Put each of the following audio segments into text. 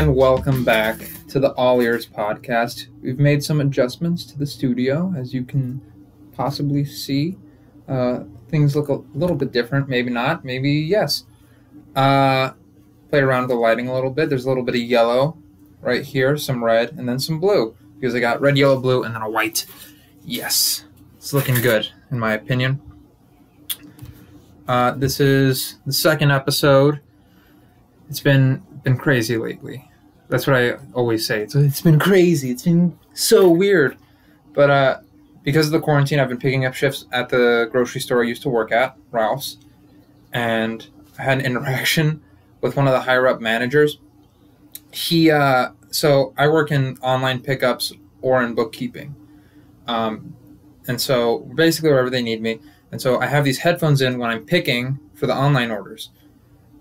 and welcome back to the All Ears podcast. We've made some adjustments to the studio, as you can possibly see. Uh, things look a little bit different, maybe not, maybe yes. Uh, played around with the lighting a little bit. There's a little bit of yellow right here, some red, and then some blue. Because I got red, yellow, blue, and then a white. Yes, it's looking good, in my opinion. Uh, this is the second episode. It's been been crazy lately. That's what I always say. It's, it's been crazy. It's been so weird. But uh, because of the quarantine, I've been picking up shifts at the grocery store I used to work at, Ralph's, and I had an interaction with one of the higher up managers. He, uh, so I work in online pickups or in bookkeeping, um, and so basically wherever they need me. And so I have these headphones in when I'm picking for the online orders.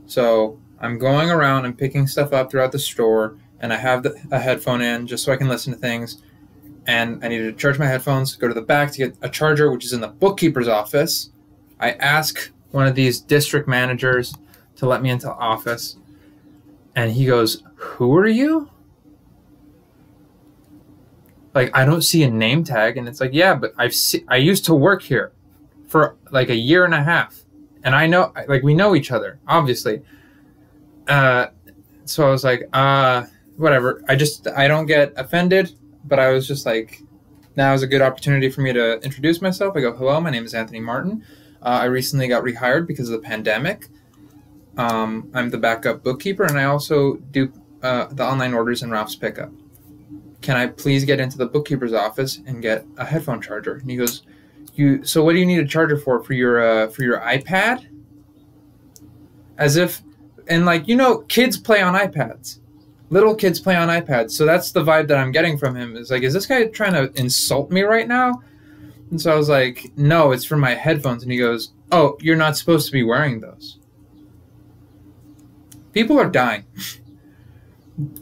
So I'm going around and picking stuff up throughout the store, and I have the, a headphone in just so I can listen to things. And I needed to charge my headphones, go to the back to get a charger, which is in the bookkeeper's office. I ask one of these district managers to let me into office, and he goes, Who are you? Like, I don't see a name tag, and it's like, Yeah, but I've se- I used to work here for like a year and a half, and I know, like, we know each other, obviously uh, so I was like, uh, whatever. I just I don't get offended, but I was just like, now is a good opportunity for me to introduce myself. I go, hello, my name is Anthony Martin. Uh, I recently got rehired because of the pandemic. Um, I'm the backup bookkeeper, and I also do uh, the online orders and Ralph's pickup. Can I please get into the bookkeeper's office and get a headphone charger? And he goes, "You so what do you need a charger for? For your uh, for your iPad?" As if and like you know kids play on ipads. Little kids play on ipads. So that's the vibe that i'm getting from him is like is this guy trying to insult me right now? And so i was like no it's for my headphones. And he goes oh you're not supposed to be wearing those. People are dying.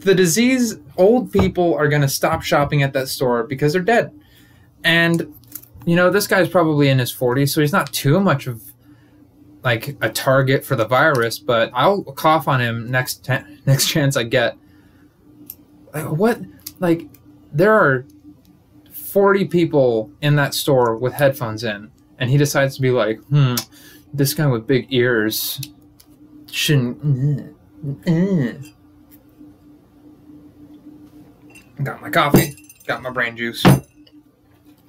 The disease old people are going to stop shopping at that store because they're dead. And you know this guy's probably in his 40s so he's not too much of like a target for the virus, but I'll cough on him next t- next chance I get. What like there are 40 people in that store with headphones in and he decides to be like, "Hmm, this guy with big ears shouldn't Got my coffee, got my brain juice.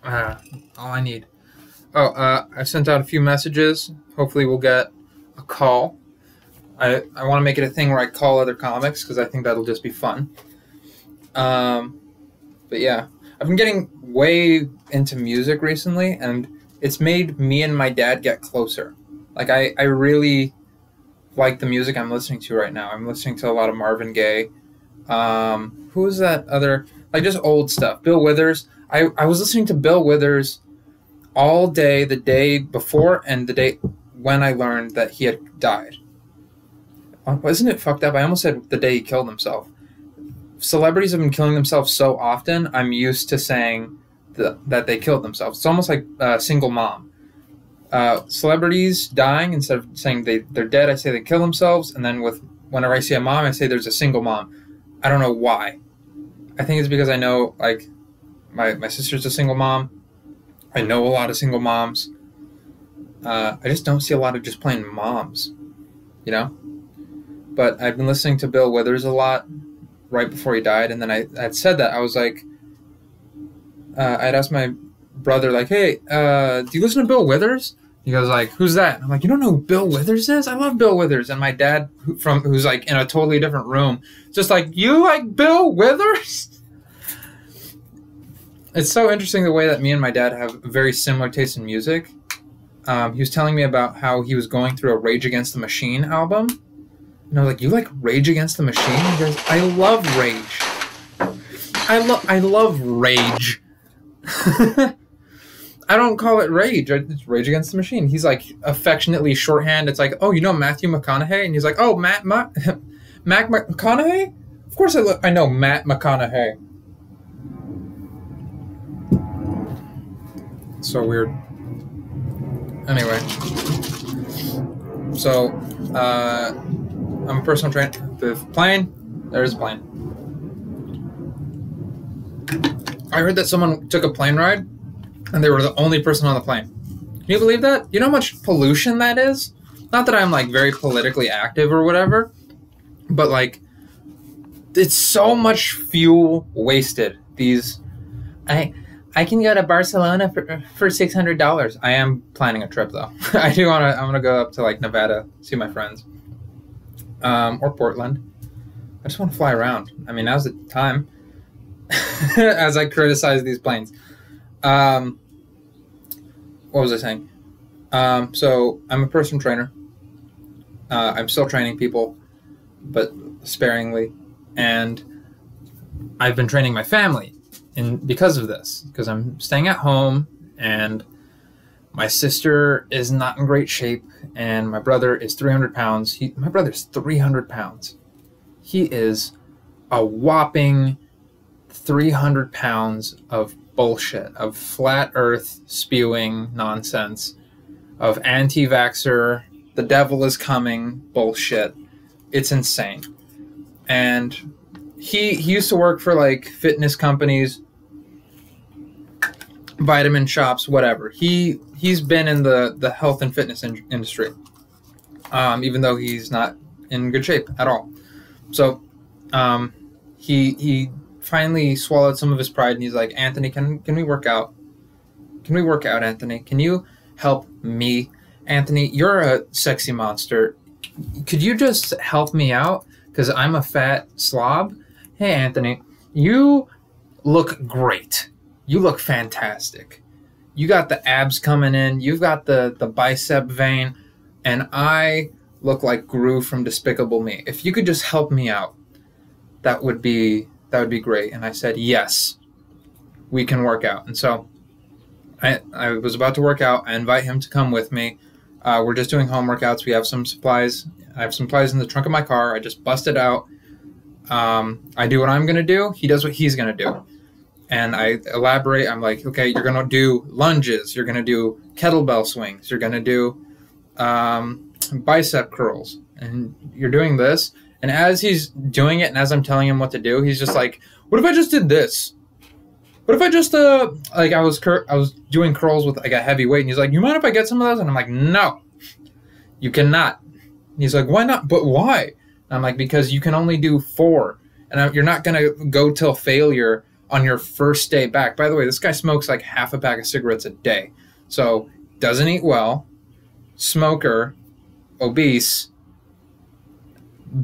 Uh, all I need. Oh, uh, I sent out a few messages. Hopefully, we'll get a call. I, I want to make it a thing where I call other comics because I think that'll just be fun. Um, but yeah, I've been getting way into music recently, and it's made me and my dad get closer. Like, I, I really like the music I'm listening to right now. I'm listening to a lot of Marvin Gaye. Um, who is that other? Like, just old stuff. Bill Withers. I, I was listening to Bill Withers all day the day before and the day when I learned that he had died. Wasn't it fucked up? I almost said the day he killed himself. Celebrities have been killing themselves so often, I'm used to saying the, that they killed themselves. It's almost like a single mom. Uh, celebrities dying, instead of saying they, they're dead, I say they kill themselves. And then with whenever I see a mom, I say there's a single mom. I don't know why. I think it's because I know, like, my, my sister's a single mom I know a lot of single moms. Uh, I just don't see a lot of just plain moms, you know. But I've been listening to Bill Withers a lot right before he died, and then I had said that I was like, uh, I'd asked my brother like, "Hey, uh, do you listen to Bill Withers?" He goes like, "Who's that?" I'm like, "You don't know who Bill Withers is? I love Bill Withers." And my dad, who, from who's like in a totally different room, just like, "You like Bill Withers?" it's so interesting the way that me and my dad have very similar taste in music. Um, he was telling me about how he was going through a Rage Against the Machine album. And I was like, "You like Rage Against the Machine?" He goes, "I love Rage. I love I love Rage." I don't call it Rage. It's Rage Against the Machine. He's like affectionately shorthand. It's like, "Oh, you know Matthew McConaughey?" And he's like, "Oh, Matt Ma- Mac McConaughey? Of course I, lo- I know Matt McConaughey." so weird anyway, so uh, I'm a personal trainer. The plane, there's a plane. I heard that someone took a plane ride, and they were the only person on the plane. Can you believe that? You know how much pollution that is. Not that I'm like very politically active or whatever, but like, it's so much fuel wasted. These, I I can go to Barcelona for for six hundred dollars. I am planning a trip though. I do want to. I'm gonna go up to like Nevada, see my friends, um, or Portland. I just want to fly around. I mean, now's the time. As I criticize these planes, um, what was I saying? Um, so I'm a personal trainer. Uh, I'm still training people, but sparingly, and I've been training my family because of this, because I'm staying at home and my sister is not in great shape and my brother is 300 pounds. He, my brother's 300 pounds. He is a whopping 300 pounds of bullshit, of flat earth spewing nonsense, of anti vaxxer, the devil is coming bullshit. It's insane. And he, he used to work for like fitness companies vitamin shops, whatever. He he's been in the the health and fitness in- industry, um, even though he's not in good shape at all. So, um, he he finally swallowed some of his pride, and he's like, Anthony, can can we work out? Can we work out, Anthony? Can you help me, Anthony? You're a sexy monster. Could you just help me out? Because I'm a fat slob. Hey, Anthony, you look great you look fantastic. You got the abs coming in, you've got the, the bicep vein, and I look like Gru from Despicable Me. If you could just help me out, that would be that would be great. And I said, Yes, we can work out. And so I, I was about to work out. I invite him to come with me. Uh, we're just doing home workouts. We have some supplies. I have some supplies in the trunk of my car. I just bust it out. Um, I do what I'm going to do. He does what he's going to do and I elaborate. I'm like, okay, you're gonna do lunges, you're gonna do kettlebell swings, you're gonna do um, bicep curls, and you're doing this. And as he's doing it, and as I'm telling him what to do, he's just like, "What if I just did this? What if I just uh like I was cur- I was doing curls with like a heavy weight?" And he's like, "You mind if I get some of those?" And I'm like, "No, you cannot." And he's like, "Why not? But why?" And I'm like, "Because you can only do four, and you're not gonna go till failure." On your first day back. By the way, this guy smokes like half a pack of cigarettes a day. So, doesn't eat well, smoker, obese,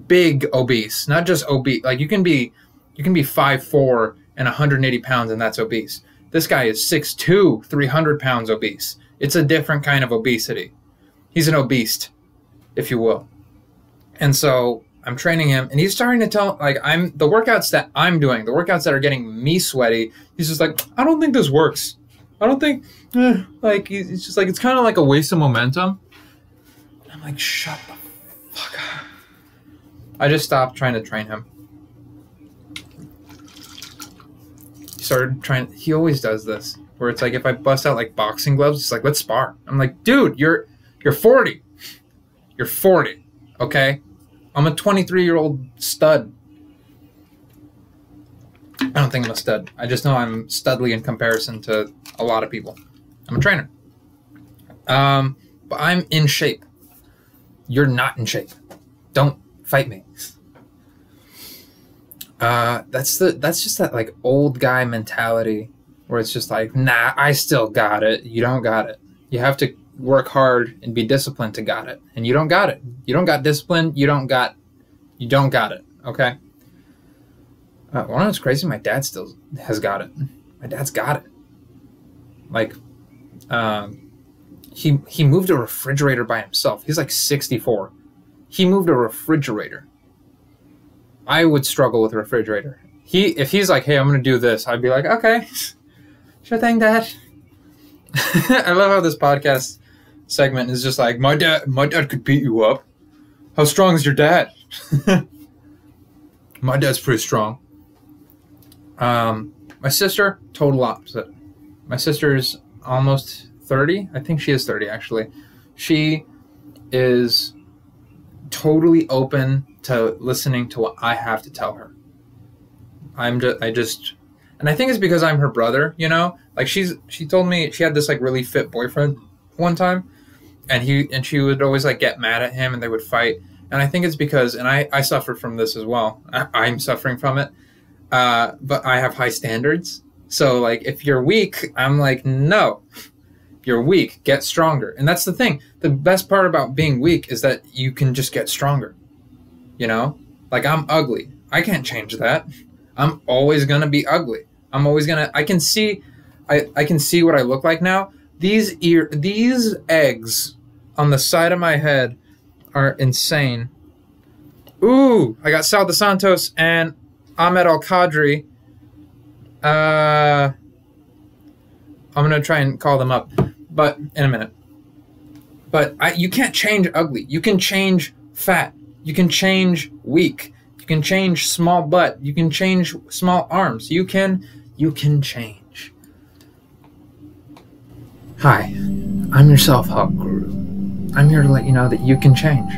big obese, not just obese. Like you can be you can be 5'4 and 180 pounds and that's obese. This guy is 6'2, 300 pounds obese. It's a different kind of obesity. He's an obese, if you will. And so I'm training him, and he's starting to tell like I'm the workouts that I'm doing, the workouts that are getting me sweaty. He's just like, I don't think this works. I don't think, eh. like it's just like it's kind of like a waste of momentum. I'm like, shut the fuck up. I just stopped trying to train him. He started trying. He always does this, where it's like if I bust out like boxing gloves, it's like let's spar. I'm like, dude, you're you're 40. You're 40. Okay, I'm a 23 year old stud. I don't think I'm a stud. I just know I'm studly in comparison to a lot of people. I'm a trainer. Um, but I'm in shape. You're not in shape. Don't fight me. Uh, that's the that's just that like old guy mentality where it's just like, nah, I still got it. You don't got it. You have to work hard and be disciplined to got it. And you don't got it. You don't got discipline. You don't got you don't got it. Okay. Uh, one of crazy. My dad still has got it. My dad's got it. Like, um, he he moved a refrigerator by himself. He's like 64. He moved a refrigerator. I would struggle with a refrigerator. He if he's like, hey, I'm gonna do this, I'd be like, okay, sure thing, Dad. I love how this podcast segment is just like my dad my dad could beat you up. How strong is your dad? my dad's pretty strong. Um, my sister, total opposite. My sister's almost 30. I think she is 30 actually. She is totally open to listening to what I have to tell her. I'm just I just and I think it's because I'm her brother. You know, like she's she told me she had this like really fit boyfriend one time, and he and she would always like get mad at him, and they would fight. And I think it's because, and I I suffered from this as well. I, I'm suffering from it, uh, but I have high standards. So like, if you're weak, I'm like, no, you're weak. Get stronger. And that's the thing. The best part about being weak is that you can just get stronger. You know, like I'm ugly. I can't change that. I'm always gonna be ugly. I'm always gonna. I can see, I I can see what I look like now. These ear, these eggs on the side of my head are insane. Ooh, I got Sal Santos and Ahmed Alkadri. Uh, I'm gonna try and call them up, but in a minute. But I, you can't change ugly. You can change fat. You can change weak. You can change small butt. You can change small arms. You can, you can change. Hi, I'm your self help guru. I'm here to let you know that you can change.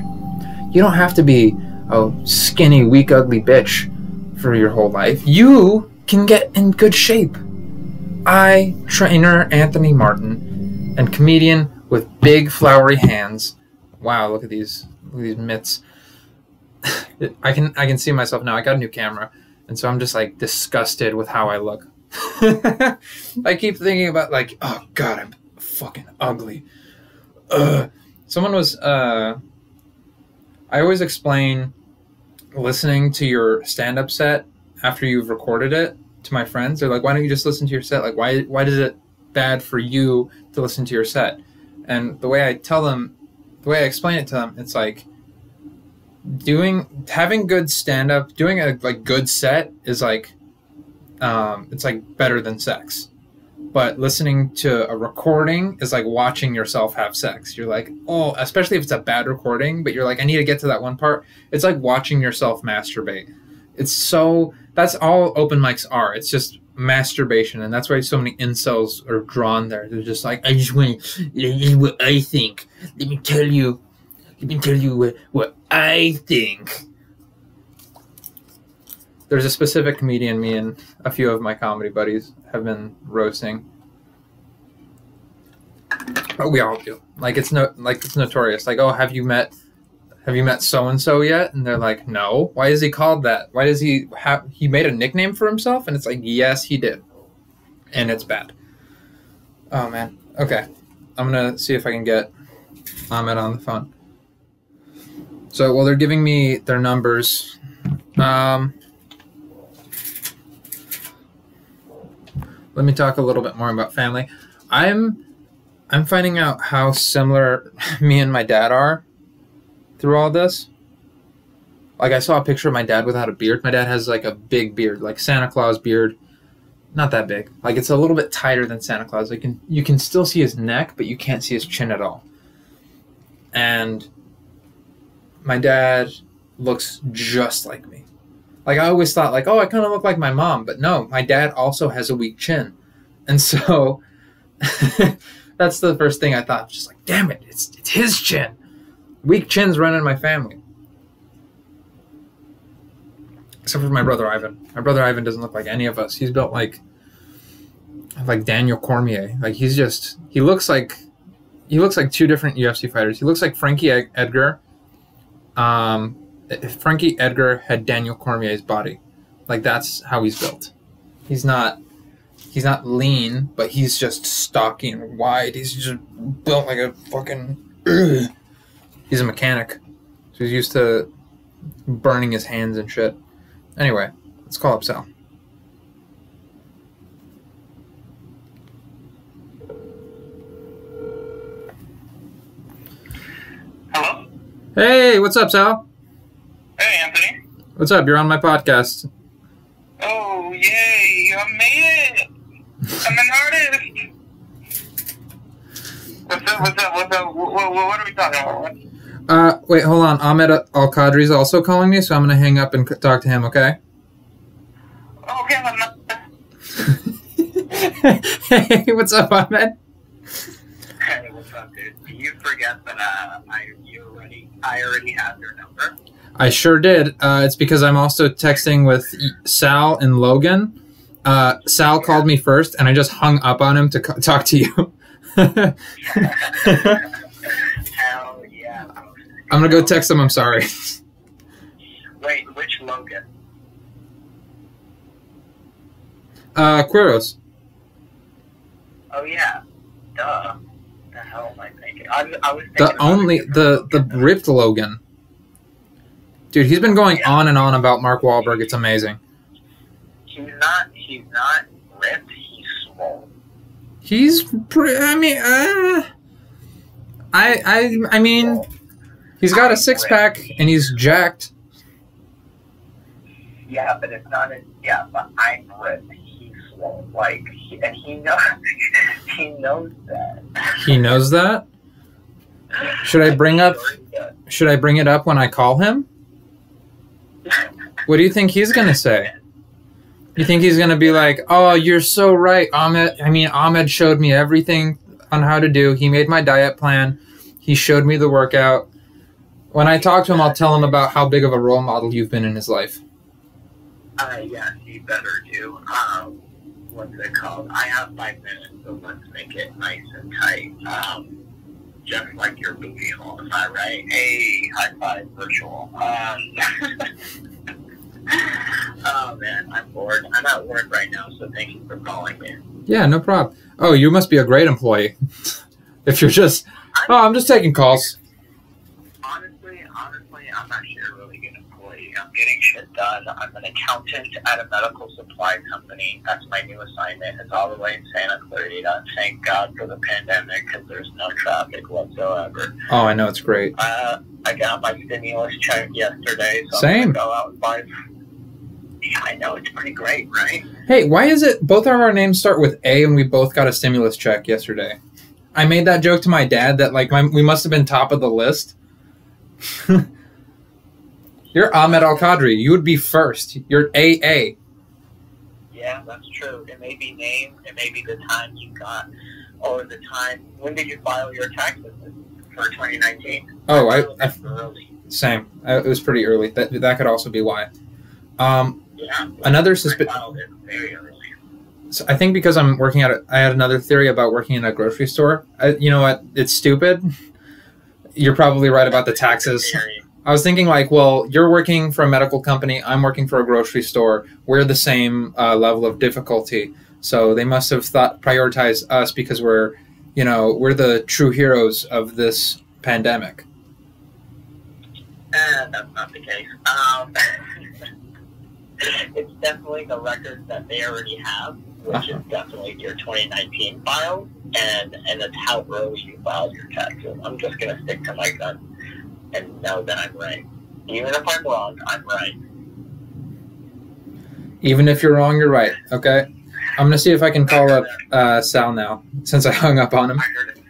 You don't have to be a skinny, weak, ugly bitch for your whole life. You can get in good shape. I, trainer Anthony Martin, and comedian with big flowery hands. Wow, look at these look at these mitts. I can I can see myself now. I got a new camera, and so I'm just like disgusted with how I look. I keep thinking about like, oh god, I'm fucking ugly. Ugh. Someone was uh I always explain listening to your stand-up set after you've recorded it to my friends. They're like, "Why don't you just listen to your set? Like, why why is it bad for you to listen to your set?" And the way I tell them, the way I explain it to them, it's like doing having good stand-up, doing a like good set is like um, it's like better than sex. But listening to a recording is like watching yourself have sex. You're like, oh, especially if it's a bad recording, but you're like, I need to get to that one part. It's like watching yourself masturbate. It's so that's all open mics are. It's just masturbation, and that's why so many incels are drawn there. They're just like, I just want to, what I think. Let me tell you, let me tell you what, what I think. There's a specific comedian me and a few of my comedy buddies have been roasting. But we all do. Like it's no like it's notorious. Like, oh, have you met have you met so and so yet? And they're like, no. Why is he called that? Why does he have he made a nickname for himself? And it's like, yes, he did. And it's bad. Oh man. Okay. I'm gonna see if I can get Ahmed on the phone. So well they're giving me their numbers. Um let me talk a little bit more about family. I'm I'm finding out how similar me and my dad are through all this. Like I saw a picture of my dad without a beard. My dad has like a big beard, like Santa Claus beard. Not that big. Like it's a little bit tighter than Santa Claus. Like can you can still see his neck, but you can't see his chin at all. And my dad looks just like me. Like I always thought like, oh, I kind of look like my mom, but no, my dad also has a weak chin. And so that's the first thing I thought, just like, damn it, it's it's his chin. Weak chins run in my family. Except for my brother Ivan. My brother Ivan doesn't look like any of us. He's built like like Daniel Cormier. Like he's just he looks like he looks like two different UFC fighters. He looks like Frankie Edgar. Um, Frankie Edgar had Daniel Cormier's body, like that's how he's built. He's not he's not lean, but he's just stocky and wide. He's just built like a fucking. He's a mechanic, so he's used to burning his hands and shit. Anyway, let's call up Sal. Hello? Hey, what's up, Sal? Hey, Anthony. What's up? You're on my podcast. Oh, yay! I made it! I'm an artist! What's up, what's up, what's up? What, what, what are we talking about? Uh, wait, hold on. Ahmed Alkadri is also calling me, so I'm gonna hang up and c- talk to him. Okay? Okay, I'm not... hey, what's up, Ahmed? Hey, what's up, dude? You forget that uh, I, you already, I already have your number? I sure did. Uh, it's because I'm also texting with Sal and Logan. uh, Sal called me first, and I just hung up on him to talk to you. Hell yeah. I'm gonna go text him. I'm sorry. Wait, which Logan? Uh, Quiros. Oh yeah. Duh. The hell am I thinking? I, I was thinking The only the the ripped Logan. Dude, he's been going on and on about Mark Wahlberg. It's amazing. He's not. He's not ripped. He's swole. He's pretty. I mean, uh, I I I mean, he's got a six pack and he's jacked. Yeah, but it's not. A, yeah, but I'm ripped. He's swole. Like, he, and he knows. he knows that. He knows that. Should I bring up? Sure he does. Should I bring it up when I call him? What do you think he's gonna say? You think he's gonna be like, "Oh, you're so right, Ahmed." I mean, Ahmed showed me everything on how to do. He made my diet plan. He showed me the workout. When I talk to him, I'll tell him about how big of a role model you've been in his life. Uh, yes, you better do. Um, what's it called? I have five minutes, so let's make it nice and tight. Um, just like your movie hall, is that right? Hey, high five, virtual. Um, oh man, I'm bored. I'm at work right now, so thank you for calling me. Yeah, no problem. Oh, you must be a great employee. if you're just, I'm, oh, I'm just taking calls. honestly, honestly, I'm actually a really good. I'm getting shit done. I'm an accountant at a medical supply company. That's my new assignment. It's all the way in Santa Clarita. Thank God for the pandemic because there's no traffic whatsoever. Oh, I know it's great. Uh, I got my stimulus check yesterday, so Same. Go out and buy. Yeah, I know it's pretty great, right? Hey, why is it both of our names start with A and we both got a stimulus check yesterday? I made that joke to my dad that like my, we must have been top of the list. You're Ahmed Alkadri. You would be first. You're AA. Yeah, that's true. It may be name, it may be the time you got, or the time. When did you file your taxes for 2019? Oh, I, filed I same. I, it was pretty early. That that could also be why. Um, Yeah. another suspicion. filed it very early. So I think because I'm working at, a, I had another theory about working in a grocery store. I, you know what? It's stupid. You're probably right about the taxes. I was thinking like, well, you're working for a medical company. I'm working for a grocery store. We're the same uh, level of difficulty. So they must have thought prioritize us because we're, you know, we're the true heroes of this pandemic. Eh, that's not the case. Um, it's definitely the records that they already have, which is definitely your 2019 file, and and it's how early you filed your taxes. I'm just gonna stick to my guns and know that I'm right. Even if I'm wrong, I'm right. Even if you're wrong, you're right. Okay. I'm gonna see if I can call up uh, Sal now since I hung up on him. I heard it.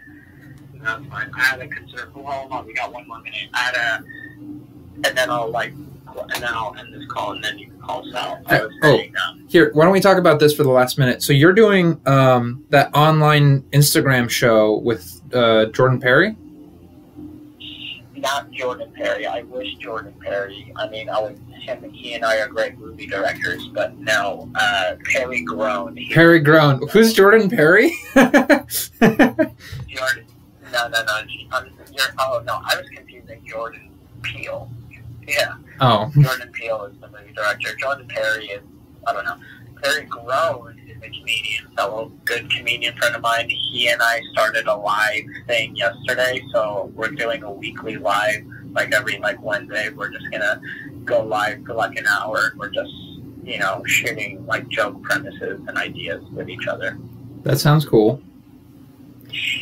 That's fine. I had a hold on, we got one more minute. I had a, and then I'll like, and then I'll end this call, and then you can call Sal. I was Oh. saying, um, Here, why don't we talk about this for the last minute? So you're doing um, that online Instagram show with uh, Jordan Perry. Not Jordan Perry. I wish Jordan Perry. I mean, I would, him, he and I are great movie directors, but no, uh, Perry Grown. He- Perry Grown. Who's Jordan Perry? Jordan. No, no, no. I'm, you're, oh no, I was confusing Jordan Peele. Yeah, oh, Jordan Peele is the movie director. Jordan Perry is, I don't know. Perry Grown is a comedian, fellow good comedian friend of mine. He and I started a live thing yesterday, so we're doing a weekly live, like every like Wednesday. We're just gonna go live for like an hour. We're just, you know, shooting like joke premises and ideas with each other. that sounds cool.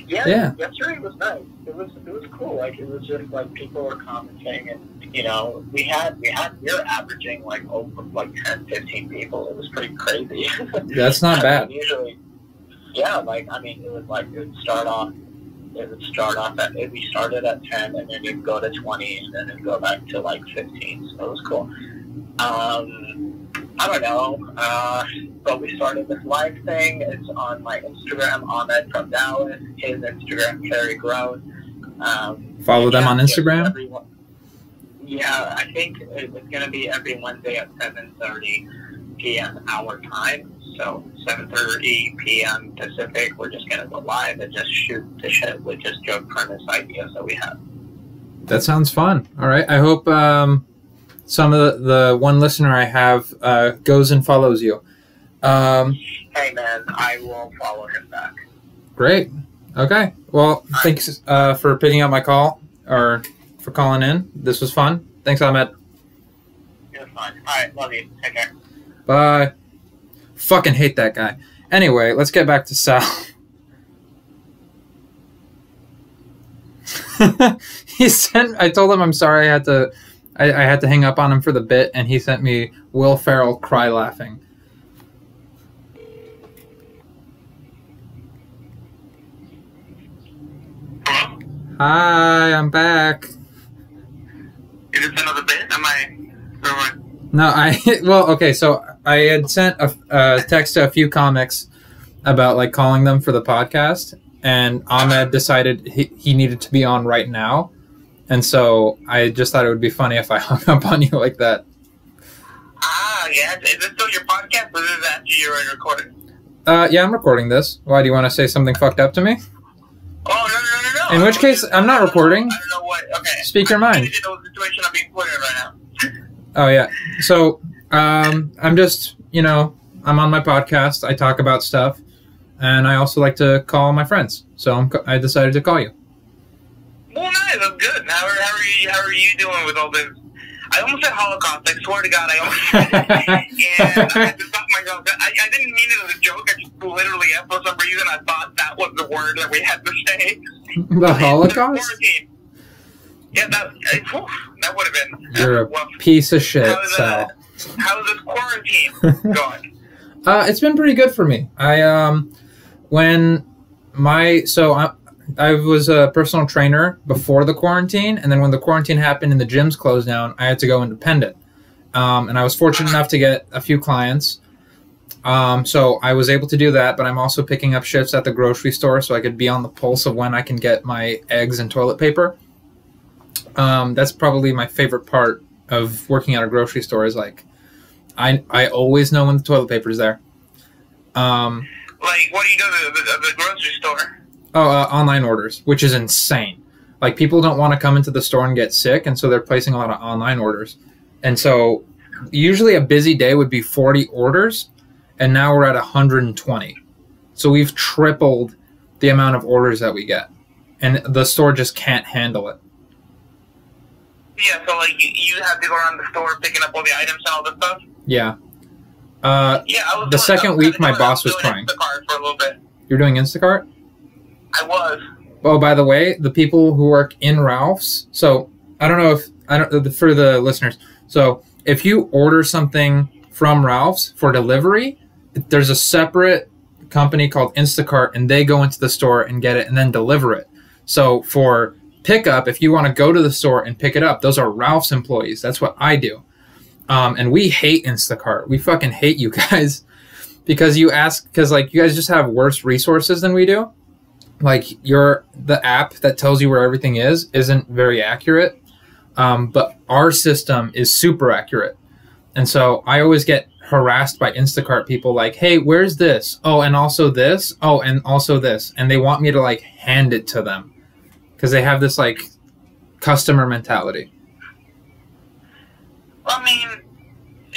Yeah, Yeah. yesterday was nice. It was it was cool. Like it was just like people were commenting, and you know, we had we had we were averaging like over like 10, 15 people. It was pretty crazy. That's not bad. mean, usually, yeah, like I mean, it was like it would start off. It would start off at we started at ten, and then it'd go to twenty, and then it'd go back to like fifteen. So it was cool. Um, I don't know, uh, but we started this live thing. It's on my Instagram, Ahmed from Dallas. His Instagram, Terry Grown. Um, Follow them on Instagram? Yeah, I think it's going to be every Wednesday at 7.30 p.m. our time. So 7:30 p.m. Pacific, we're just gonna go live and just shoot the shit with just joke premise ideas that we have. That sounds fun. All right. I hope um, some of the, the one listener I have uh, goes and follows you. Um, Hey man, I will follow him back. great. Okay. Well, thanks uh, for picking up my call or for calling in. This was fun. Thanks, Ahmed. You're fine. All right, love you. Take care. Bye. Fucking hate that guy. Anyway, let's get back to Sal. he sent. I told him I'm sorry. I had to. I, I had to hang up on him for the bit, and he sent me Will Ferrell cry laughing. Hello. Hi, I'm back. Is this another bit? Am I? Or? No, I well, okay. So I had sent a, a text to a few comics about like calling them for the podcast, and Ahmed decided he, he needed to be on right now, and so I just thought it would be funny if I hung up on you like that. Ah, yeah. Is this still your podcast, or is this after you were recording? Uh, yeah, I'm recording this. Why do you want to say something fucked up to me? Oh no no no no! In which case, I'm not recording. I don't know what. Okay. Speak your mind. didn't know the situation I'm being put in right now. Oh yeah. So um, I'm just you know I'm on my podcast. I talk about stuff, and I also like to call my friends. So I'm, I decided to call you. Well, nice. That's good. How are, how are you? How are you doing with all this? I almost said Holocaust. I swear to God, I almost said it. and I had to stop myself. I, I didn't mean it as a joke. I just literally, for some reason, I thought that was the word that we had to say. the Holocaust. Yeah, that I- whew, that would have been. You're a well, piece of shit, How is Sal. how's this quarantine going? Uh, it's been pretty good for me. I um, when my so I, I was a personal trainer before the quarantine, and then when the quarantine happened and the gyms closed down, I had to go independent. Um, and I was fortunate enough to get a few clients. Um, so I was able to do that, but I'm also picking up shifts at the grocery store so I could be on the pulse of when I can get my eggs and toilet paper. Um, that's probably my favorite part of working at a grocery store is like I I always know when the toilet paper is there. Um, Like, what do you do at the, the grocery store? Oh, uh, online orders, which is insane. Like people don't want to come into the store and get sick, and so they're placing a lot of online orders. And so, usually a busy day would be forty orders, and now we're at hundred and twenty. So we've tripled the amount of orders that we get, and the store just can't handle it. Yeah, so like you, you have to go around the store picking up all the items and all this stuff. Yeah. Uh, Yeah, The second week, my boss was trying. For a little bit. you're doing Instacart. I was. Oh, by the way, the people who work in Ralph's. So I don't know if I don't for the listeners. So if you order something from Ralph's for delivery, there's a separate company called Instacart, and they go into the store and get it and then deliver it. So for pickup, if you want to go to the store and pick it up, those are Ralph's employees. That's what I do. Um, and we hate Instacart. We fucking hate you guys because you ask because like you guys just have worse resources than we do like your the app that tells you where everything is isn't very accurate um, but our system is super accurate. And so i always get harassed by instacart people like hey where's this? Oh and also this? Oh and also this. And they want me to like hand it to them because they have this like customer mentality. I mean,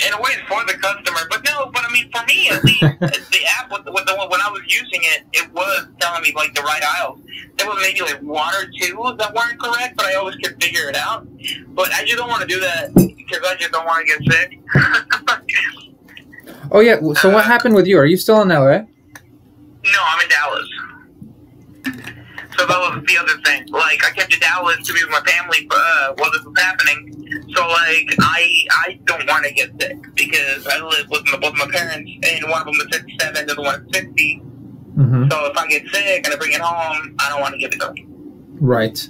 in a way, it's for the customer, but no. But I mean, for me, at least, the app with, with the one when I was using it, it was telling me like the right aisles. There was maybe like one or two that weren't correct, but I always could figure it out. But I just don't want to do that because I just don't want to get sick. oh yeah so what uh, happened with you are you still in la No, I'm in Dallas. So that was the other thing. Like, I came to Dallas to be with my family uh, while this was happening. So, like, I I don't want to get sick because I live with my, both my parents, and one of them is 57, the other one is 60. mm-hmm. So if I get sick and I bring it home, I don't want to give it to them. right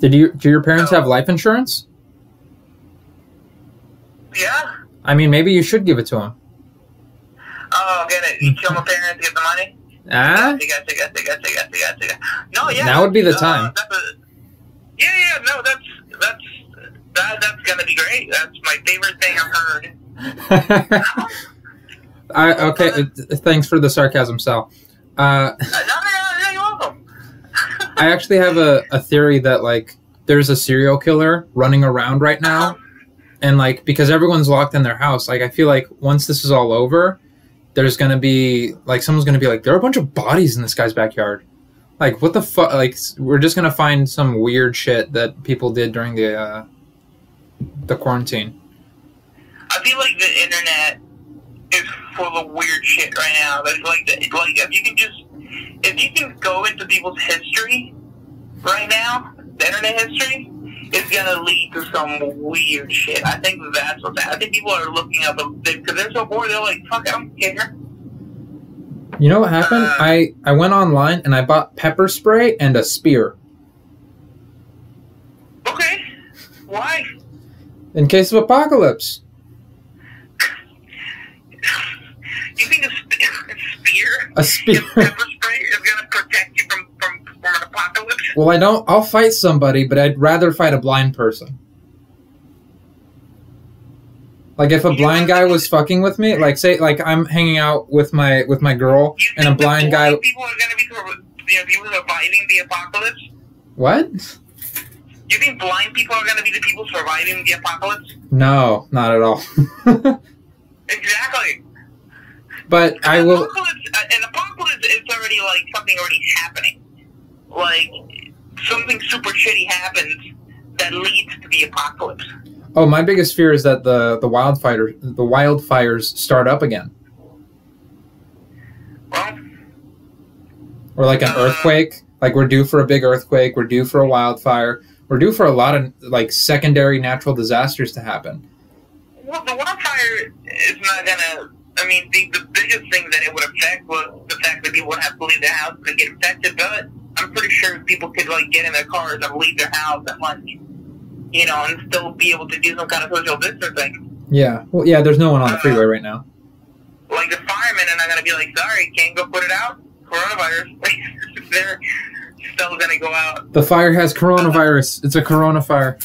did you do your parents have life insurance Yeah? i mean maybe you should give it to them Oh, get it. You kill my parents, get the money? Ah Gotcha, gotcha, gotcha, gotcha, gotcha, gotcha. No, yeah. Now would be the uh, time. a, yeah, yeah, no, that's, that's, that, that's gonna be great. That's my favorite thing I've heard. I okay. uh, Thanks for the sarcasm, Sal. Uh, Uh, no, no, no, no, you're welcome. I actually have a, a theory that like there's a serial killer running around right now, and like because everyone's locked in their house, like I feel like once this is all over, there's gonna be like someone's gonna be like there are a bunch of bodies in this guy's backyard. Like what the fuck? Like we're just gonna find some weird shit that people did during the uh, the quarantine. I feel like the internet is full of weird shit right now. There's like, the- like if you can just, if you can go into people's history right now, the internet history is gonna lead to some weird shit. I think that's what's. I think people are looking up because they're so bored. They're like, "Fuck, I don't care." You know what happened? Uh. I I went online and I bought pepper spray and a spear Okay, why? in case of apocalypse. You think a, sp- a spear, A spear. pepper spray is gonna protect you from from, from an apocalypse? Well, I don't. I'll fight somebody, but I'd rather fight a blind person. Like if a blind guy was fucking with me, like say, like I'm hanging out with my with my girl, You and a blind guy. People are gonna be you know, people surviving the apocalypse. What? You think blind people are gonna be the people surviving the apocalypse? No, not at all. Exactly. but I will. Apocalypse, an apocalypse is already like something already happening. Like something super shitty happens that leads to the apocalypse. Oh, my biggest fear is that the the wildfire the wildfires start up again, Well, or like an Uh. earthquake. Like we're due for a big earthquake. We're due for a wildfire. We're due for a lot of like secondary natural disasters to happen. well, the wildfire is not gonna. I mean, the, the biggest thing that it would affect was the fact that people would have to leave their house and get infected. But I'm pretty sure people could like get in their cars and leave their house and like, you know, and still be able to do some kind of social distancing. Yeah. Well, yeah. There's no one on the freeway right now. Like the firemen are not gonna be like, sorry, can't go put it out. Coronavirus. They're still gonna go out. The fire has coronavirus. It's a corona fire.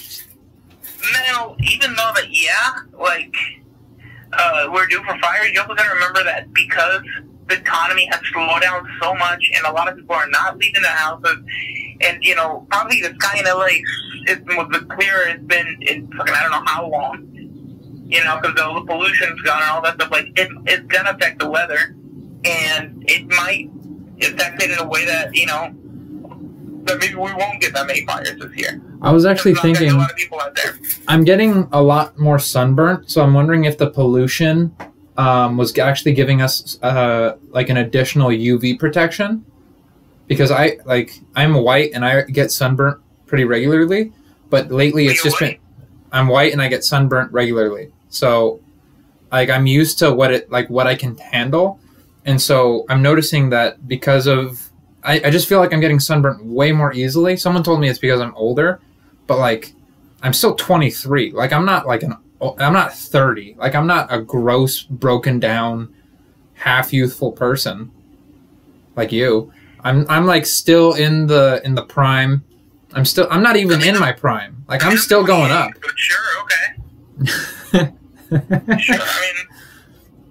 Now, even though that, yeah, like, uh, we're due for fire, you also gotta remember that because the economy has slowed down so much and a lot of people are not leaving their houses, and, you know, probably the sky in LA is, was the clearer it's been in fucking, I don't know how long. You know, because all the pollution's gone and all that stuff, like, it, it's gonna affect the weather, and it might affect it in a way that, you know, that maybe we won't get that many fires this year. I was actually There's not gonna be thinking a lot of people out there. I'm getting a lot more sunburnt, so I'm wondering if the pollution um, was actually giving us uh, like an additional UV protection. Because I like I'm white and I get sunburnt pretty regularly, but lately it's You're just been? I'm white and I get sunburnt regularly. So like I'm used to what it like what I can handle. And so I'm noticing that because of I, I just feel like I'm getting sunburnt way more easily. Someone told me it's because I'm older, but like I'm still 23. Like I'm not like an I'm not 30. Like I'm not a gross broken down half youthful person like you. I'm I'm like still in the in the prime. I'm still I'm not even in my prime. Like I'm still going up. Sure, okay. Sure. I mean,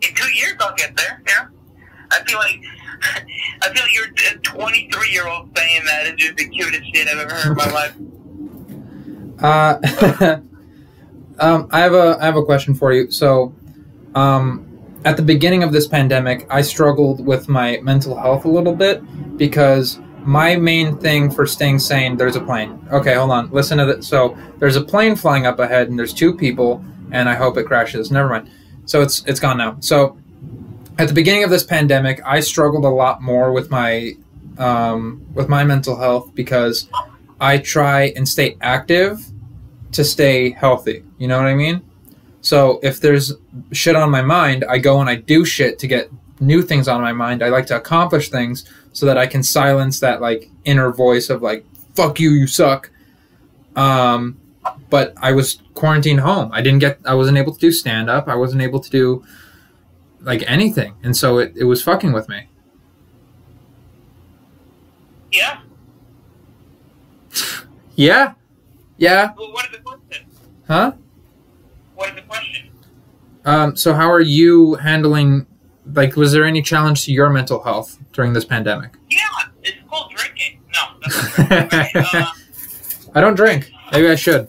in two years I'll get there. Yeah. I feel like I feel like you're a 23 year old saying that is just the cutest shit I've ever heard in my life. Uh, um, I have a I have a question for you. So, um, at the beginning of this pandemic, I struggled with my mental health a little bit because my main thing for staying sane. There's a plane. Okay, hold on. Listen to this. So there's a plane flying up ahead, and there's two people, and I hope it crashes. Never mind. So it's it's gone now. So at the beginning of this pandemic, I struggled a lot more with my um, with my mental health because I try and stay active to stay healthy. You know what I mean? So if there's shit on my mind, I go and I do shit to get new things on my mind. I like to accomplish things so that I can silence that like inner voice of like fuck you, you suck. Um but I was quarantined home. I didn't get I wasn't able to do stand up. I wasn't able to do like anything. And so it, it was fucking with me. Yeah. Yeah. Yeah. Well, what is the? Huh? What is the question? Um, so how are you handling like was there any challenge to your mental health during this pandemic? Yeah, it's called drinking. No, that's uh, I don't drink. Maybe I should.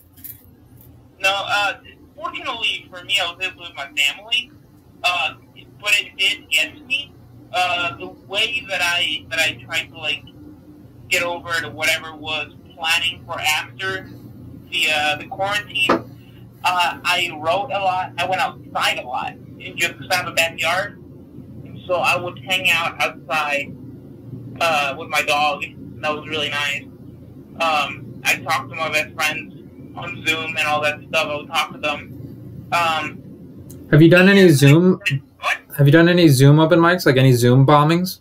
no, uh, fortunately for me, I was able with my family. Uh, but it did get to me. Uh, the way that I that I tried to like get over to whatever was planning for after the uh, the quarantine. Uh, I wrote a lot. I went outside a lot, and just because I have a backyard, and so I would hang out outside uh, with my dog. That was really nice. Um, I talked to my best friends on Zoom and all that stuff. I would talk to them. Um, Have you done any Zoom? what? Have you done any Zoom open mics? Like any Zoom bombings?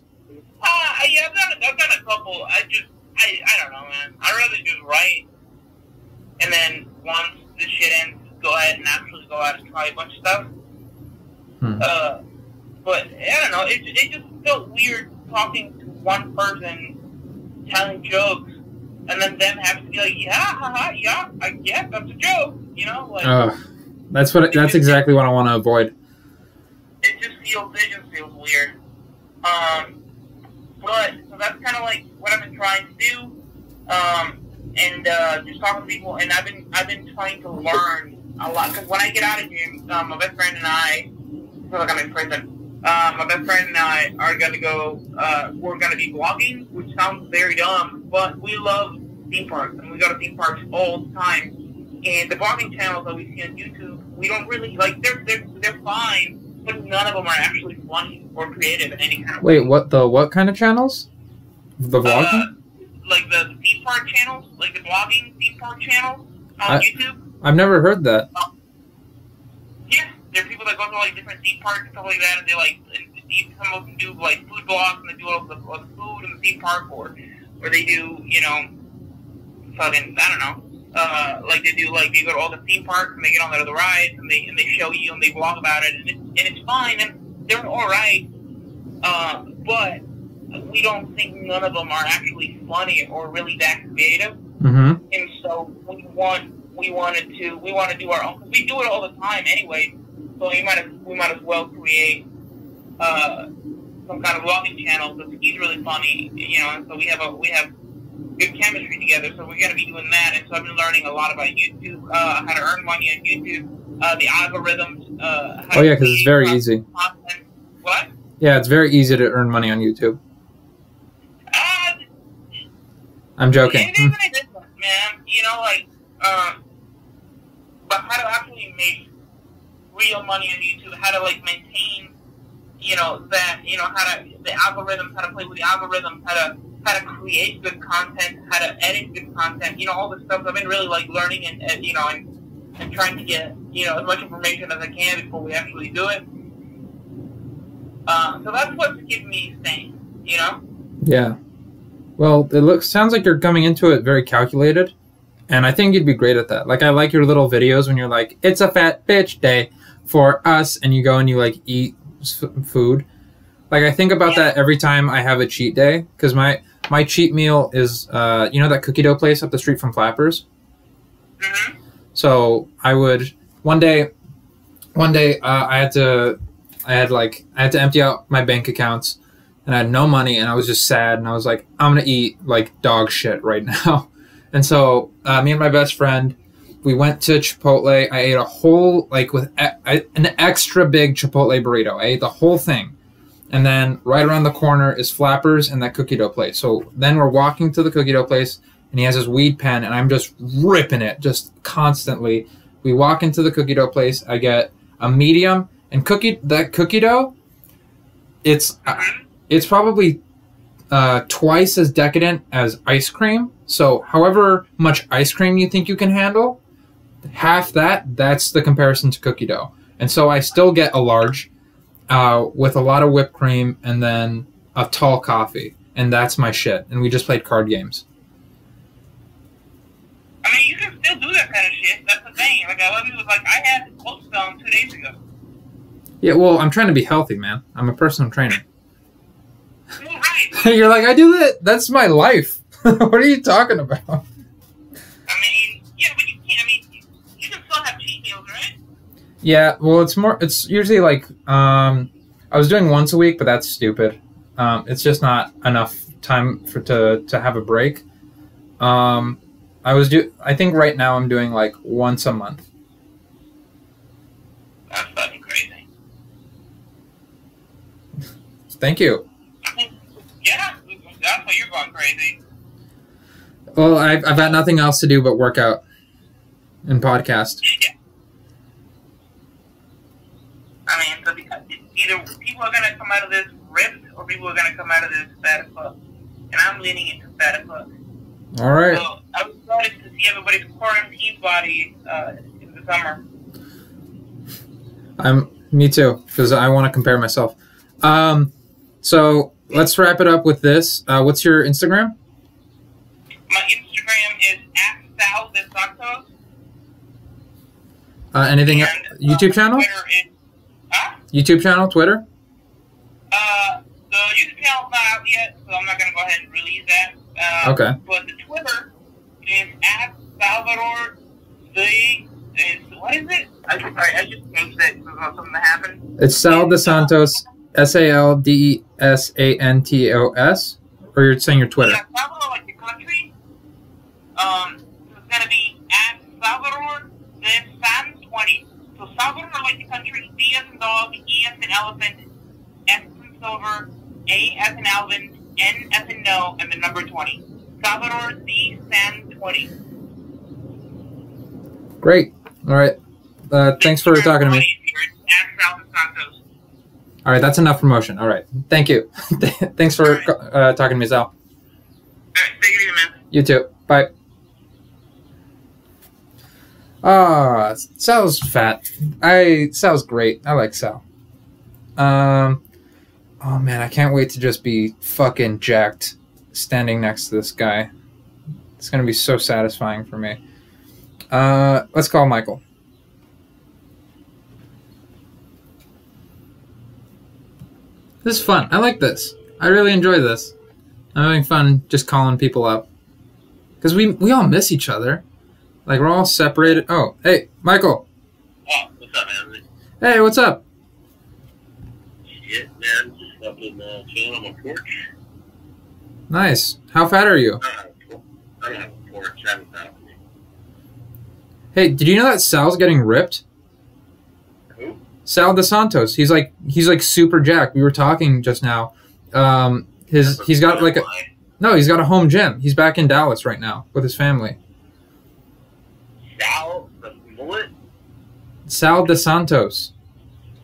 Uh, yeah, I've done, I've done a couple. I just, I, I don't know, man. I'd rather just write, and then once the shit ends, go ahead and actually go out and try a bunch of stuff. Hmm. Uh, but I don't know. It, it just felt weird talking to one person, telling jokes, and then them having to be like, yeah, haha, yeah, I guess that's a joke. You know, like Ugh. That's what. That's exactly what I want to avoid. it just feels it just feels weird. Um, but so that's kind of like what I've been trying to do, um, and uh, just talking to people. And I've been I've been trying to learn a lot because when I get out of here, um, my best friend and I, I feel like I'm in prison. Uh, my best friend and I are gonna go. Uh, we're gonna be vlogging, which sounds very dumb, but we love theme parks and we go to theme parks all the time. And the vlogging channels that we see on YouTube, we don't really like. They're they're they're fine, but none of them are actually funny or creative in any kind of way. Wait, what the what kind of channels? The Uh, vlogging? like the theme park channels, like the blogging theme park channels on I- YouTube. I've never heard that. Yeah, there are people that go to like different theme parks and stuff like that, and they like and some of them do like food blogs and they do all the, all the food in the theme park, or or they do you know fucking I don't know. Uh, like they do, like they go to all the theme parks and they get on there the rides and they and they show you and they blog about it and it's and it's fine and they're all right. Uh, but we don't think none of them are actually funny or really that creative Mm-hmm. and so we want we wanted to we want to do our own because we do it all the time anyway. So we might as we might as well create uh, some kind of vlogging channel because he's really funny, you know. And so we have a we have good chemistry together. So we're gonna be doing that. And so I've been learning a lot about YouTube, uh, how to earn money on YouTube, uh, the algorithms. Uh, how Oh yeah, because it's very easy. Content. What? Yeah, it's very easy to earn money on YouTube. Uh, I'm joking. It isn't a difference, man. You know, like, um, but how to actually make real money on YouTube, how to like maintain, you know, that, you know, how to the algorithms, how to play with the algorithms, how to how to create good content, how to edit good content, you know, all this stuff. I've been really like learning and, and you know, and, and trying to get you know as much information as I can before we actually do it. Uh, so that's what's keeping me sane, you know. Yeah. Well, it looks sounds like you're coming into it very calculated, and I think you'd be great at that. Like I like your little videos when you're like, "It's a fat bitch day for us," and you go and you like eat food. Like I think about that every time I have a cheat day because my my cheat meal is uh you know that cookie dough place up the street from Flappers. hmm So I would one day, one day uh, I had to, I had like I had to empty out my bank accounts, and I had no money, and I was just sad, and I was like, I'm gonna eat like dog shit right now, and so uh, me and my best friend, we went to Chipotle. I ate a whole like with an extra big Chipotle burrito. I ate the whole thing. And then right around the corner is Flappers and that cookie dough place. So then we're walking to the cookie dough place, and he has his weed pen, and I'm just ripping it just constantly. We walk into the cookie dough place. I get a medium and cookie that cookie dough. It's it's probably uh, twice as decadent as ice cream. So however much ice cream you think you can handle, half that that's the comparison to cookie dough. And so I still get a large uh, with a lot of whipped cream and then a tall coffee, and that's my shit. And we just played card games. I mean, you can still do that kind of shit. That's the thing. Like I love you was like I had cold stone two days ago. Yeah, well, I'm trying to be healthy, man. I'm a personal trainer. Well, right. You're like, I do that. That's my life. what are you talking about? I mean, yeah, but you can't. I mean, you, can still have cheat meals, right? Yeah, well, it's more. It's usually like, um, I was doing once a week, but that's stupid. Um, it's just not enough time for to to have a break. Um, I was do. I think right now I'm doing like once a month. That's fucking crazy. Thank you. Yeah, that's why you're going crazy. Well, I've I've got nothing else to do but work out and podcast. I mean, so either people are gonna come out of this ripped or people are gonna come out of this fat as fuck. And I'm leaning into fat as fuck. All right. So I was excited to see everybody's quarantine body uh, in the summer. I'm me too because I want to compare myself. Um, so let's wrap it up with this. Uh, what's your Instagram? My Instagram is at Sal de Santos. Uh, anything? and, uh, YouTube channel? Twitter is, huh? YouTube channel? Twitter? Uh, the YouTube channel's not out yet, so I'm not gonna go ahead and release that. Uh, Okay. But the Twitter is at Salvador the is what is it? I just sorry, I just changed it because something happened. It's Sal DeSantos. S A L D E S A N T O S. Or you're saying your Twitter? Yeah, Salvador like the country. Um, it's gonna be at Salvador the San twenty. So Salvador like the country, D as in dog, E as in elephant, S as in silver, A as in Alvin, N as in no, and the number twenty. Salvador the San twenty. Great. All right. Uh, thanks for talking to me. At Sal Santos. All right, that's enough promotion. All right. Thank you. thanks for uh, talking to me, Sal. All right, take it easy, man. You too. Bye. Ah, Sal's fat. I Sal's great. I like Sal. Um, oh man, I can't wait to just be fucking jacked, standing next to this guy. It's gonna be so satisfying for me. Uh, let's call Michael. This is fun. I like this. I really enjoy this. I'm having fun just calling people up because we we all miss each other. Like we're all separated. Oh, hey, Michael. Oh, what's up, man? Hey, what's up? Shit, man. Just up in uh, chilling on my porch. Nice. How fat are you? I don't have a I don't have a porch. I haven't found one. Hey, did you know that Sal's getting ripped? Who? Sal DeSantos. He's like he's like super jacked. We were talking just now. Um, his he's got like a no. He's got a home gym. He's back in Dallas right now with his family. Sal, the mullet. Sal DeSantos.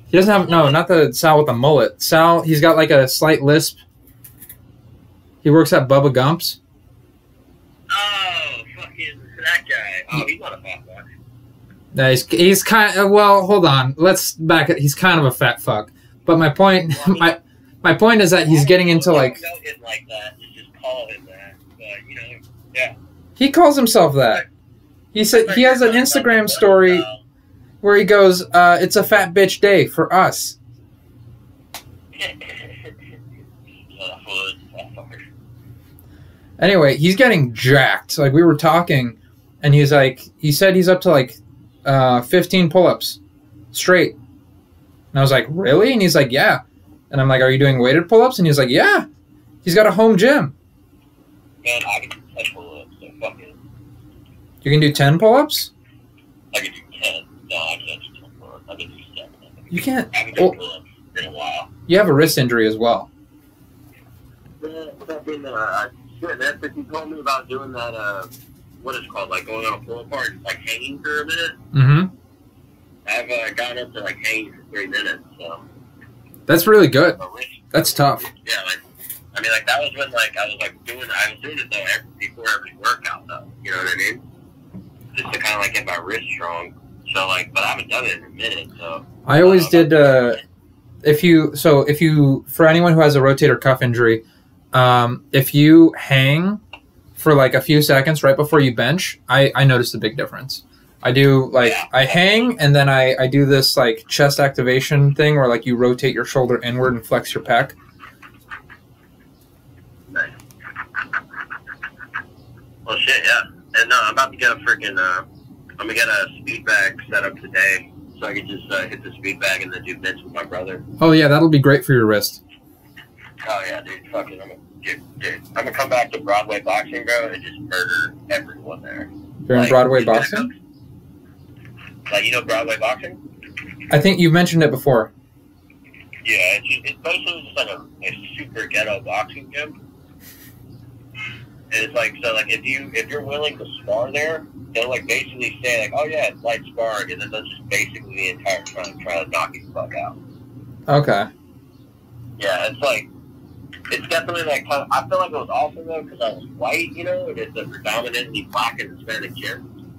He doesn't have no, not the Sal with the mullet. Sal, he's got like a slight lisp. He works at Bubba Gump's. Oh, fucking that guy. Oh, he's not a fat guy. Yeah, he's, he's kind of, well, hold on. Let's back it. He's kind of a fat fuck. But my point, my my point is that he's getting into like like that. Just call him that. But you know, yeah. he calls himself that. He said he has an Instagram story where he goes, uh, "It's a fat bitch day for us." Anyway, he's getting jacked. Like we were talking, and he's like, he said he's up to like uh, 15 pull-ups straight. And I was like, really? And he's like, yeah. And I'm like, are you doing weighted pull-ups? And he's like, yeah. He's got a home gym. Man, I do 10 pull-ups, so fuck it. You can do 10 pull-ups. I can do 10. No, I can't do 10 pull-ups. I can do 7. You can't. I haven't done Well, pull-ups in a while. you have a wrist injury as well. Man, fucking, uh, shit, man, since you told me about doing that, uh, what is it called, like going on a pull apart, like hanging for a minute, Mm-hmm. I've uh, gotten up to like hanging for three minutes, so. That's really good. That's tough. Yeah, like, I mean, like, that was when, like, I was, like, doing, I was doing it, though, every, before every workout, though, you know what I mean? Just to kind of, like, get my wrist strong. So, like, but I haven't done it in a minute, so. I always did. Uh, if you so if you for anyone who has a rotator cuff injury, um, if you hang for like a few seconds right before you bench, I I noticed a big difference. I do like Yeah. I hang and then I I do this like chest activation thing where like you rotate your shoulder inward and flex your pec. Nice. Well, shit, yeah. And no, I'm about to get a freaking, uh, I'm gonna get a speed bag set up today. so I can just uh, hit the speed bag and then do bits with my brother. Oh yeah, that'll be great for your wrist. Oh yeah, dude, fucking, I'm gonna, dude, dude, I'm gonna come back to Broadway boxing, bro, and just murder everyone there. You're in Broadway boxing. Like you know Broadway boxing? I think you've mentioned it before. Yeah, it's, it's basically just like a, a super ghetto boxing gym. And it's like so, like if you if you're willing to spar there, they'll like basically say like, oh yeah, it's light sparring, and then that's just basically the entire time trying to knock you the fuck out. Okay. Yeah, it's like it's definitely like kind of, I feel like it was awesome though because I was white, you know, and it's a predominantly black and Hispanic gym.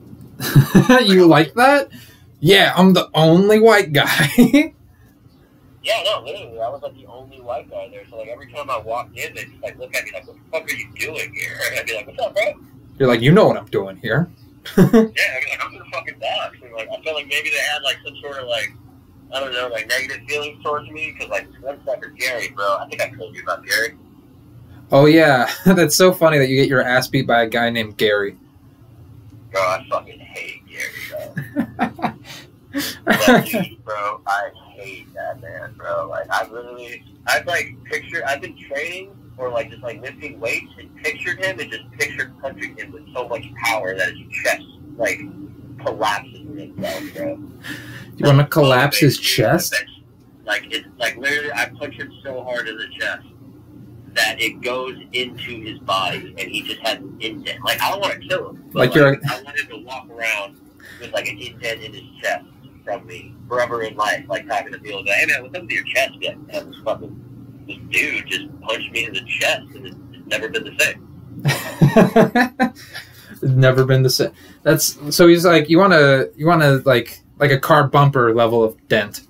you like that? Yeah, I'm the only white guy. Yeah, no, literally, I was like the only white guy there. So like every time I walked in, they just like look at me like, "What the fuck are you doing here?" And I'd be like, "What's up, bro?" You're like, you know what I'm doing here. Yeah, I'd be like, "I'm gonna fucking box." And like I felt like maybe they had like some sort of like I don't know, like negative feelings towards me because like one sucker Gary, bro. I think I told you about Gary. Oh yeah, that's so funny that you get your ass beat by a guy named Gary. Bro, I fucking hate Gary, bro. that dude, bro, I hate that man, bro. Like, I literally, I've like pictured, I've been training or like just like lifting weights and pictured him and just pictured punching him with so much power that his chest like collapses in itself, bro. you want to collapse his chest? Like it's like literally, I punch him so hard in the chest that it goes into his body and he just has an indent. Like I don't want to kill him, Like like, you're- I want him to walk around with like an indent in his chest from me forever in life. Like talking to people, like, hey man, what's up with your chest? Like, man, this fucking this dude just punched me in the chest and it's, it's never been the same. it's never been the same. That's so he's like, you want to, you want to like, like a car bumper level of dent,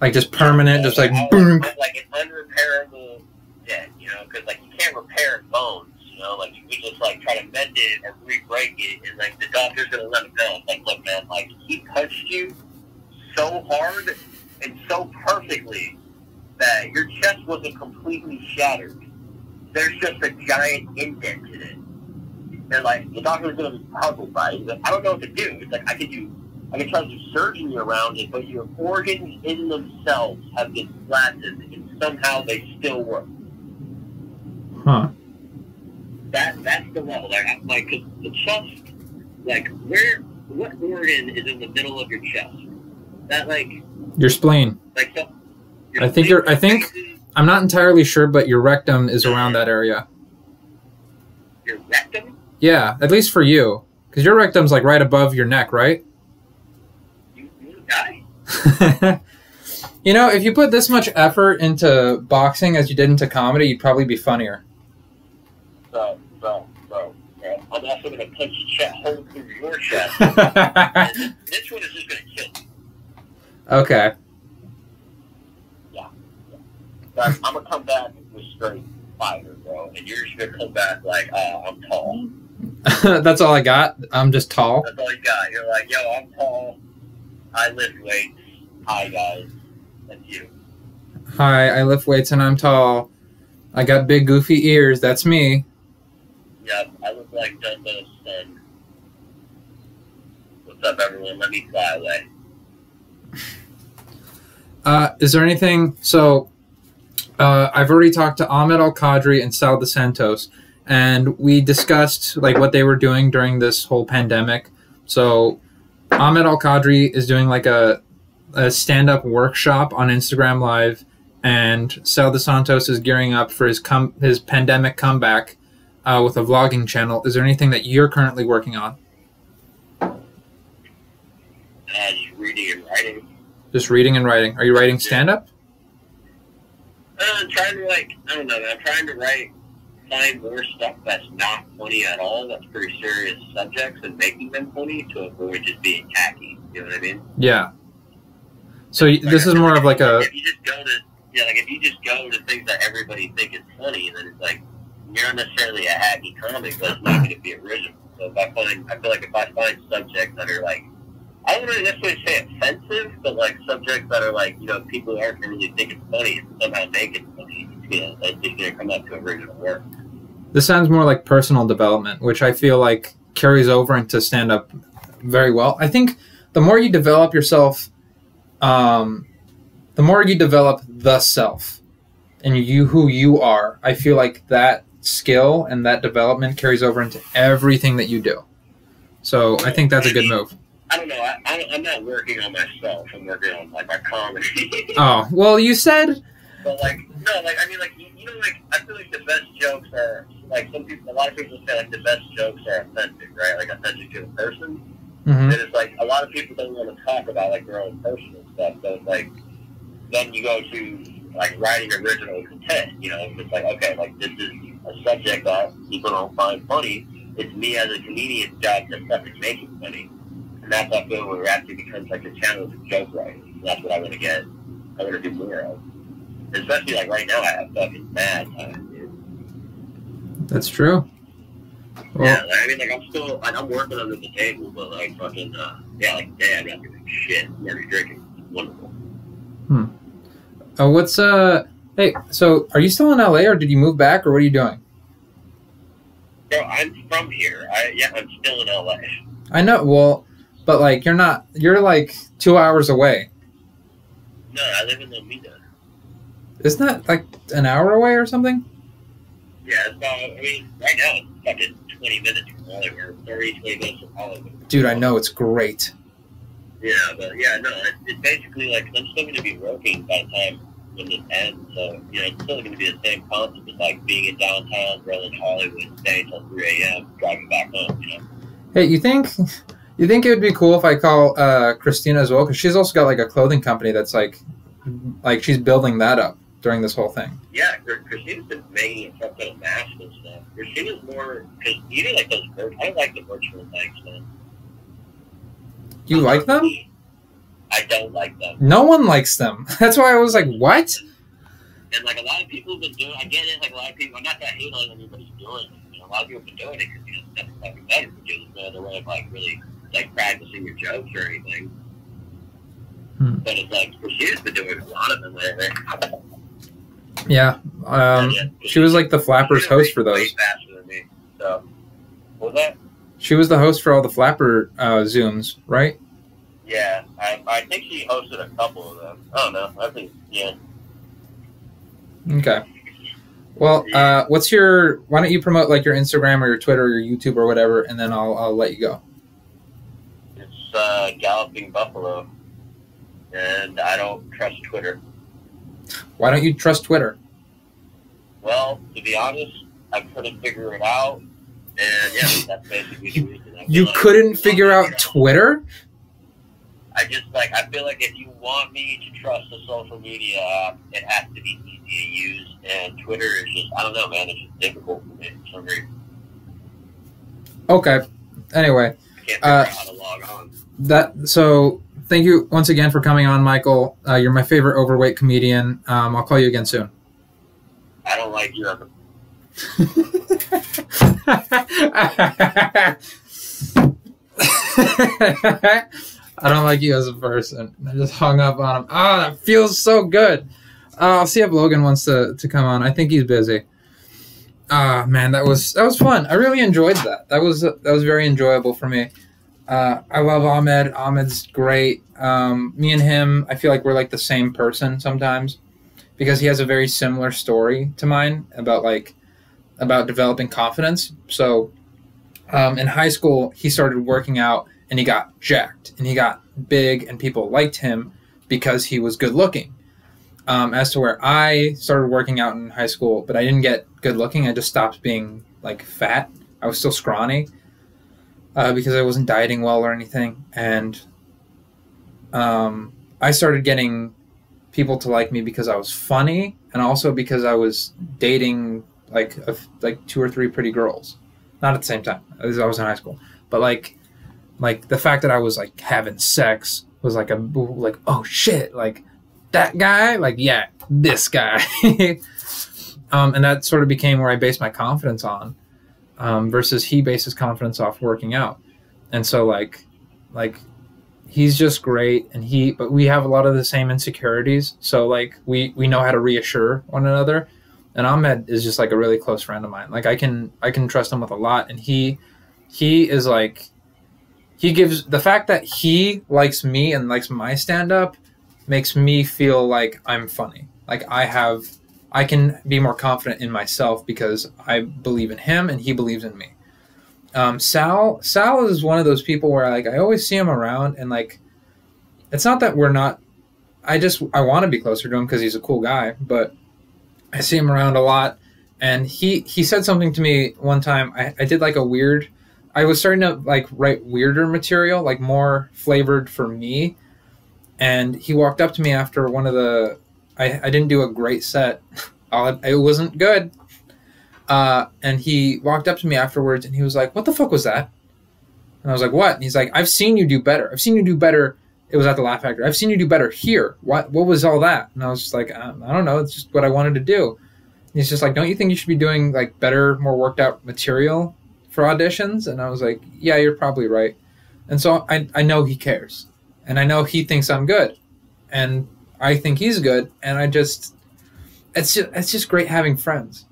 like just permanent, just like boom. like an unrepairable dent, you know, because like you can't repair bones, you know, like you can just like try to mend it or re-break it, and like the doctor's gonna let him know, like, look, man, like he punched you so hard and so perfectly that your chest wasn't completely shattered. There's just a giant indent in it. And like the doctor's gonna be puzzled by it. He's like, I don't know what to do. It's like I could do I can try to do surgery around it, but your organs in themselves have been flattened, and somehow they still work. Huh. That that's the level. Like, I'm like 'cause the chest, like where, what organ is in the middle of your chest? That like, Your spleen. like so. I think you're- I think- I'm not entirely sure, but your rectum is around that area. your rectum. Yeah, at least for you, because your rectum's like right above your neck, right? You, you die. you know, if you put this much effort into boxing as you did into comedy, you'd probably be funnier. I'm also gonna punch a chest hole through your chest. and this one is just gonna kill okay. But I'm, I'm gonna come back with straight fire, bro, and you're just gonna come back like, oh, I'm tall. That's all I got. I'm just tall. That's all you got. You're like, yo, I'm tall. I lift weights. Hi guys, that's you. Hi, I lift weights and I'm tall. I got big goofy ears. That's me. Yep, I look like Dumbo's son. What's up, everyone? Let me fly away. Uh, is there anything? So, uh, I've already talked to Ahmed Alkadri and Sal DeSantos, and we discussed like what they were doing during this whole pandemic. So, Ahmed Alkadri is doing like a a stand up workshop on Instagram Live, and Sal DeSantos is gearing up for his com- his pandemic comeback uh, with a vlogging channel. Is there anything that you're currently working on? Just reading and writing. Just reading and writing. Are you writing stand up? Uh, I'm trying to like, I don't know. I'm trying to write, find more stuff that's not funny at all. That's pretty serious subjects and making them funny to avoid just being tacky. You know what I mean? Yeah. So y- this is more of like a If you just go to yeah, like if you just go to things that everybody think is funny, then it's like you're not necessarily a hacky comic, but it's not going to be original. So if I find, I feel like if I find subjects that are like, I wouldn't necessarily say offensive, but like subjects that are like, you know, people aren't going to really think it's funny and somehow make it funny, it's just going to come up to original work. This sounds more like personal development, which I feel like carries over into stand up very well. I think the more you develop yourself um, the more you develop the self and you who you are, I feel like that skill and that development carries over into everything that you do. So I think that's a good move. I don't know. I, I, I'm not working on myself. I'm working on like my comedy. Oh well, you said but like, no, like I mean, like you, you know, like I feel like the best jokes are like some people. A lot of people say like the best jokes are authentic, right? Like authentic to the person. mhm. And it's like a lot of people don't want to talk about like their own personal stuff. So it's like then you go to like writing original content. You know, it's like okay, like this is a subject that people don't find funny. It's me as a comedian's job to make it funny. And that's I feel where it actually becomes like a channel for joke writing. That's what I want to get. I want to do more of. Especially like right now, I have fucking mad time, dude. that's true. Well, yeah, like, I mean, like I'm still, like I'm working under the table, but like fucking, uh, yeah, like yeah, I'm not doing shit. I'm already drinking. It's wonderful. uh, what's uh? Hey, so are you still in LA or did you move back or what are you doing? So I'm from here. I yeah, I'm still in LA. I know. Well, but like you're not. You're like two hours away. No, I live in Lomita. Isn't that like an hour away or something? Yeah, it's about, I mean, right now it's fucking 20 minutes from Hollywood, 30, 20 minutes from Hollywood. Dude, I know it's great. Yeah, but yeah, no, it's, it's basically like, I'm still going to be working by the time when this ends, so, you know, it's still going to be the same concept as like being in downtown, rolling Hollywood, staying till 3 a.m., driving back home, you know? Hey, you think you think it would be cool if I call uh, Christina as well? Because she's also got like a clothing company that's like, like she's building that up during this whole thing. Yeah, Chr- Christina's been making a ton of masks and stuff. Christina's more, because you do like those, vir- I like the virtual things, man. You like them? I don't like them. No one likes them. That's why I was like, what? And like a lot of people have been doing, I get it. Like a lot of people, not that I hate on anybody's doing it. You know, a lot of people have been doing it because you know definitely fucking better for you. There's no other way of like really like practicing your jokes or anything. Hmm. But it's like she's been doing a lot of them lately. Yeah. Um, Yeah, she was like the Flappers host for way those. faster than me. So, what was that? She was the host for all the Flapper uh, Zooms, right? Yeah, I, I think she hosted a couple of them. I don't know. I think yeah. Okay. Well, uh, what's your? Why don't you promote like your Instagram or your Twitter or your YouTube or whatever, and then I'll I'll let you go. Uh, Galloping Buffalo, and I don't trust Twitter. Why don't you trust Twitter? Well, to be honest, I couldn't figure it out, and yeah, that's basically the reason. I You like- couldn't figure out Twitter? I just like I feel like if you want me to trust a social media app, it has to be easy to use, and Twitter is just I don't know, man. It's just difficult for me for some reason. Okay. Anyway, I can't figure Uh, out how to log on. That so thank you once again for coming on, Michael. Uh, you're my favorite overweight comedian. Um, I'll call you again soon. I don't like you. I don't like you as a person. I just hung up on him. Oh, that feels so good. Uh, I'll see if Logan wants to, to come on. I think he's busy. Ah, man, that was that was fun. I really enjoyed that. That was that was very enjoyable for me. Uh, I love Ahmed. Ahmed's great. Um, me and him, I feel like we're like the same person sometimes because he has a very similar story to mine about like about developing confidence. So um, in high school, he started working out and he got jacked and he got big and people liked him because he was good looking. Um, as to where I started working out in high school, but I didn't get good looking. I just stopped being like fat. I was still scrawny uh, because I wasn't dieting well or anything. And um, I started getting people to like me because I was funny and also because I was dating like a, like two or three pretty girls. Not at the same time as I was in high school, but like, like the fact that I was like having sex was like a like oh shit like that guy? Like yeah this guy, um, and that sort of became where I based my confidence on, um, versus he based his confidence off working out, and so like, like he's just great and he but we have a lot of the same insecurities so like we we know how to reassure one another and Ahmed is just like a really close friend of mine. Like I can I can trust him with a lot, and he he is like he gives the fact that he likes me and likes my stand up makes me feel like I'm funny. Like I have, I can be more confident in myself because I believe in him and he believes in me. Um, Sal, Sal is one of those people where like I always see him around and like, it's not that we're not. I just I want to be closer to him because he's a cool guy, but I see him around a lot. And he he said something to me one time. I, I did like a weird. I was starting to like write weirder material, like more flavored for me. And he walked up to me after one of the. I, I didn't do a great set. it wasn't good. Uh, and he walked up to me afterwards and he was like, "What the fuck was that?" And I was like, "What?" And he's like, "I've seen you do better. I've seen you do better." It was at the Laugh Factory. I've seen you do better here. What what was all that? And I was just like, I, I don't know. It's just what I wanted to do. And he's just like, "Don't you think you should be doing like better, more worked out material for auditions?" And I was like, "Yeah, you're probably right." And so I I know he cares, and I know he thinks I'm good, and I think he's good, and I just it's just it's just great having friends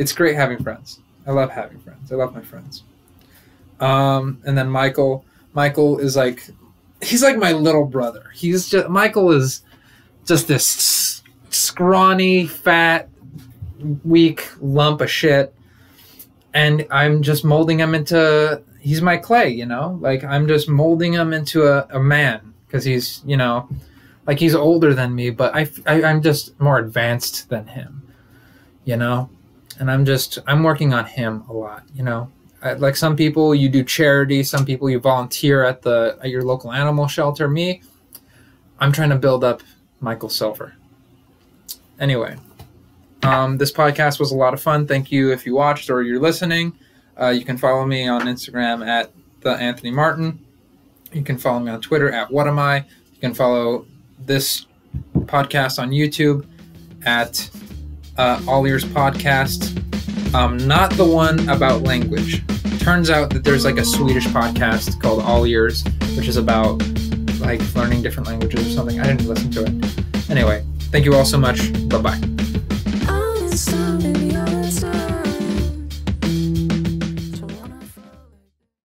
it's great having friends. I love having friends. I love my friends. Um, and then Michael, Michael is like, he's like my little brother. He's just Michael is just this scrawny, fat, weak lump of shit, and I'm just molding him into. He's my clay, you know. Like I'm just molding him into a, a man because he's, you know, like he's older than me, but I, I I'm just more advanced than him, you know and I'm just I'm working on him a lot. You know, I, like some people you do charity, some people you volunteer at the at your local animal shelter. Me, I'm trying to build up Michael Silver. Anyway, um, this podcast was a lot of fun. Thank you if you watched or you're listening. Uh, you can follow me on Instagram at the Anthony Martin. You can follow me on Twitter at What Am I. You can follow this podcast on YouTube at uh, All Ears podcast. Um, not the one about language. Turns out that there's like a Swedish podcast called All Ears, which is about like learning different languages or something. I didn't listen to it. Anyway, thank you all so much. Bye bye.